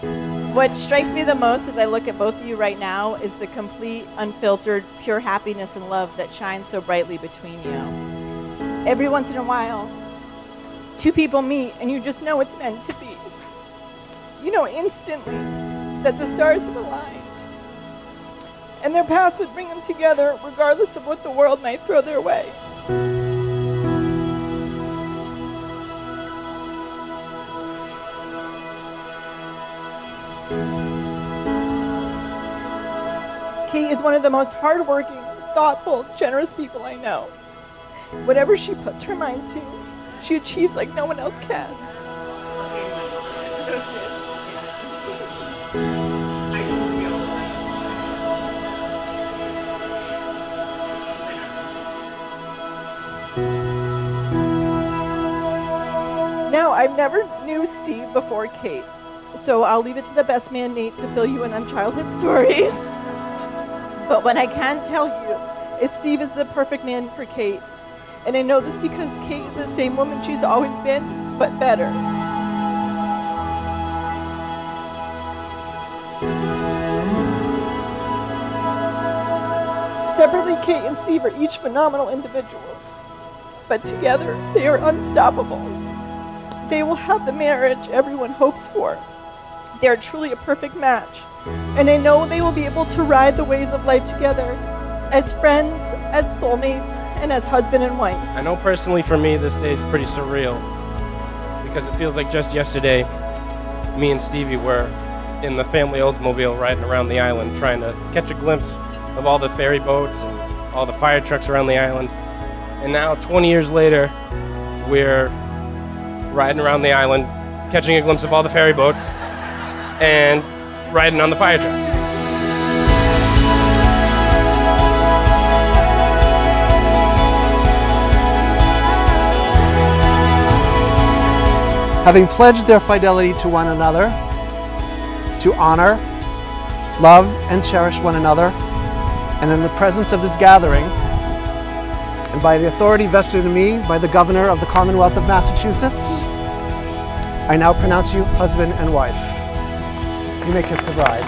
What strikes me the most as I look at both of you right now is the complete, unfiltered, pure happiness and love that shines so brightly between you. Every once in a while, two people meet and you just know it's meant to be. You know instantly that the stars have aligned. And their paths would bring them together regardless of what the world might throw their way. Is one of the most hardworking, thoughtful, generous people I know. Whatever she puts her mind to, she achieves like no one else can. Now, I've never knew Steve before Kate, so I'll leave it to the best man, Nate, to fill you in on childhood stories. But what I can tell you is Steve is the perfect man for Kate. And I know this because Kate is the same woman she's always been, but better. Separately, Kate and Steve are each phenomenal individuals, but together they are unstoppable. They will have the marriage everyone hopes for. They are truly a perfect match, and I know they will be able to ride the waves of life together as friends, as soulmates, and as husband and wife. I know personally for me, this day is pretty surreal because it feels like just yesterday, me and Stevie were in the family Oldsmobile riding around the island trying to catch a glimpse of all the ferry boats and all the fire trucks around the island. And now, 20 years later, we're riding around the island, catching a glimpse of all the ferry boats, and riding on the fire trucks. having pledged their fidelity to one another, to honor, love, and cherish one another, and in the presence of this gathering, and by the authority vested in me by the Governor of the Commonwealth of Massachusetts, I now pronounce you husband and wife. You may kiss the bride.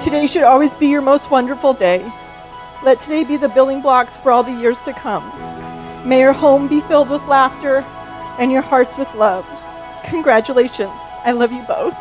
Today should always be your most wonderful day. Let today be the building blocks for all the years to come. May your home be filled with laughter and your hearts with love. Congratulations. I love you both.